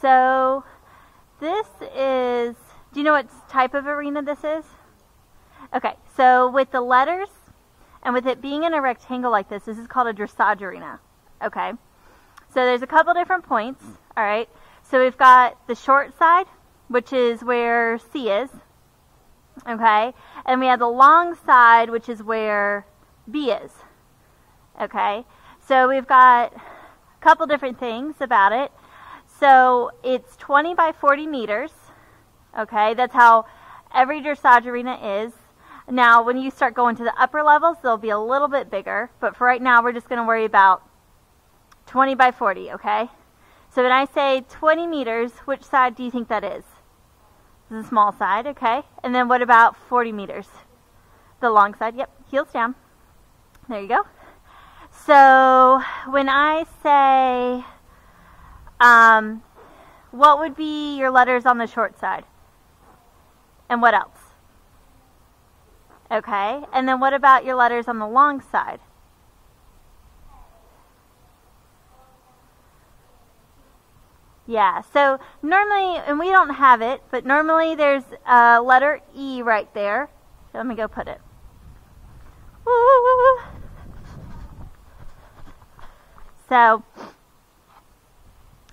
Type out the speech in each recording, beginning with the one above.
so this is, do you know what type of arena this is? Okay, so with the letters and with it being in a rectangle like this, this is called a dressage arena. Okay, so there's a couple different points. All right, so we've got the short side, which is where C is. Okay, and we have the long side, which is where B is. Okay, so we've got a couple different things about it. So it's 20 by 40 meters. Okay, that's how every dressage arena is. Now, when you start going to the upper levels, they'll be a little bit bigger. But for right now, we're just going to worry about 20 by 40, okay? So when I say 20 meters, which side do you think that is? The small side, okay? And then what about 40 meters? The long side, yep, heels down. There you go. So when I say, um, what would be your letters on the short side? And what else? Okay, and then what about your letters on the long side? Yeah, so normally, and we don't have it, but normally there's a letter E right there. Let me go put it. Woo. So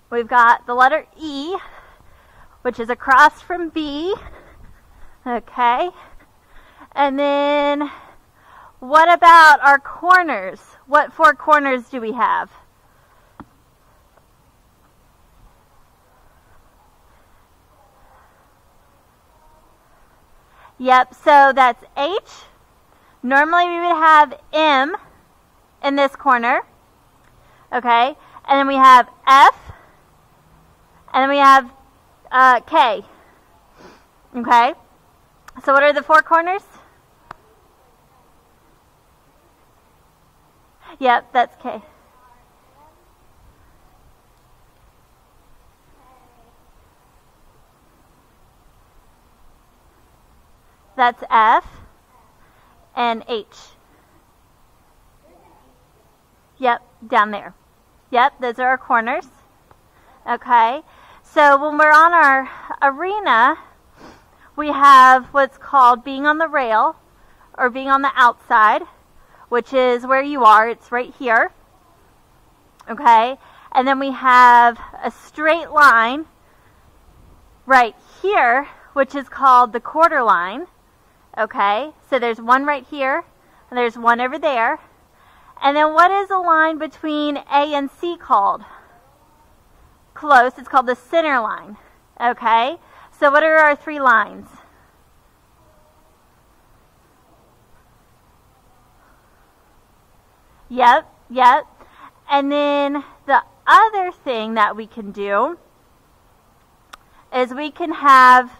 we've got the letter E, which is across from B. Okay. And then what about our corners? What four corners do we have? Yep, so that's H. Normally we would have M in this corner. Okay, and then we have F, and then we have uh, K. Okay, so what are the four corners? Yep, that's K. That's F and H. Yep, down there. Yep, those are our corners. Okay, so when we're on our arena, we have what's called being on the rail or being on the outside, which is where you are. It's right here. Okay, and then we have a straight line right here, which is called the quarter line. Okay, so there's one right here, and there's one over there. And then what is the line between A and C called? Close, it's called the center line. Okay, so what are our three lines? Yep, yep. And then the other thing that we can do is we can have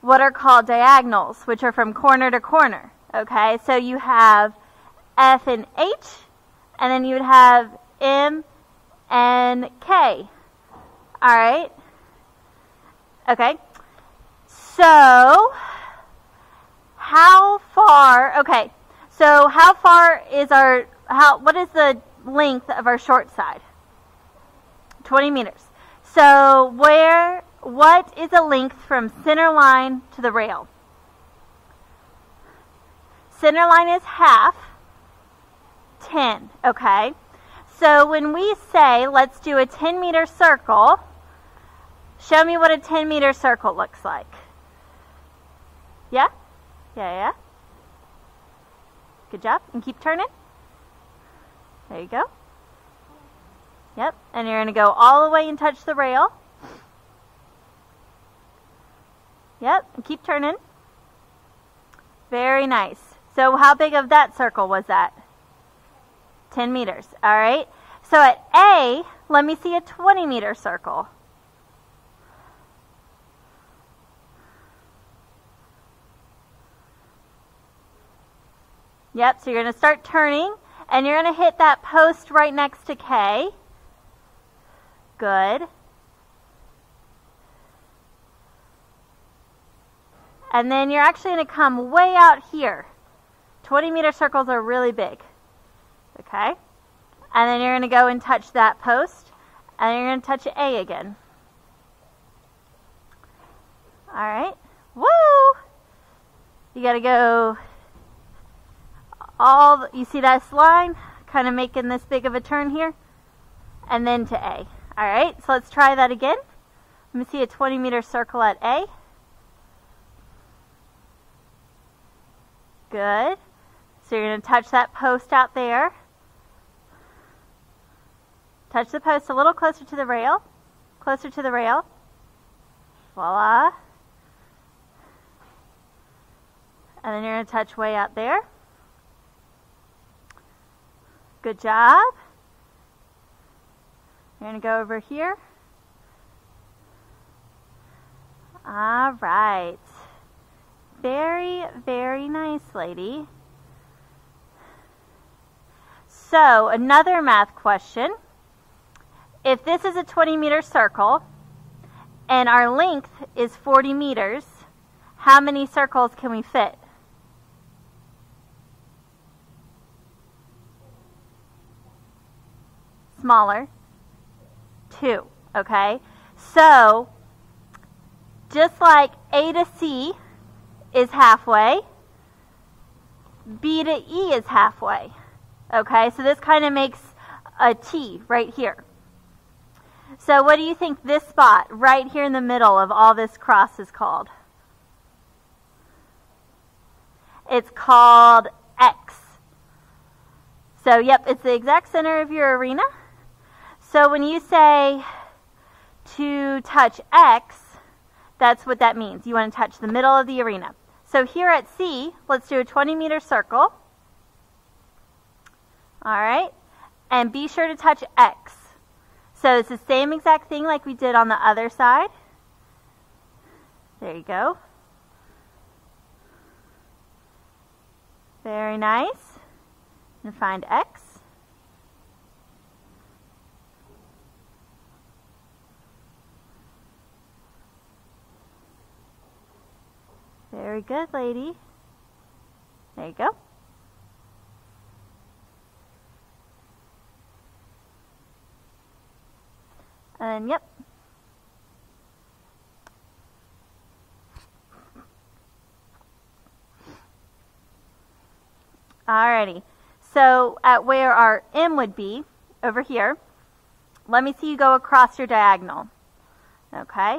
what are called diagonals, which are from corner to corner. Okay, so you have F and H, and then you would have M and K. All right. Okay. So, how far? Okay. So, how far is our how? What is the length of our short side? Twenty meters. So, where what is the length from center line to the rail? Center line is half, 10, okay? So when we say, let's do a 10 meter circle, show me what a 10 meter circle looks like. Yeah? Yeah, yeah. Good job. And keep turning. There you go. Yep. And you're going to go all the way and touch the rail. Yep, and keep turning. Very nice. So how big of that circle was that? 10 meters. All right. So at A, let me see a 20 meter circle. Yep, so you're going to start turning, and you're going to hit that post right next to K. Good. And then you're actually going to come way out here. 20 meter circles are really big. Okay? And then you're going to go and touch that post. And you're going to touch A again. All right. Woo! You got to go all, you see this line? Kind of making this big of a turn here. And then to A. All right, so let's try that again. Let me see a 20 meter circle at A. Good. So you're going to touch that post out there. Touch the post a little closer to the rail. Closer to the rail. Voila. And then you're going to touch way out there. Good job. You're going to go over here. All right. Very, very nice, lady. So, another math question. If this is a 20 meter circle and our length is 40 meters, how many circles can we fit? Smaller. Two, okay? So, just like A to C is halfway, B to E is halfway. Okay, so this kind of makes a T right here. So what do you think this spot right here in the middle of all this cross is called? It's called X. So yep, it's the exact center of your arena. So when you say to touch X, that's what that means. You want to touch the middle of the arena. So here at C, let's do a 20 meter circle. All right. And be sure to touch X. So it's the same exact thing like we did on the other side. There you go. Very nice. And find X. Very good, lady. There you go. And yep. Alrighty. So at where our M would be, over here, let me see you go across your diagonal. Okay?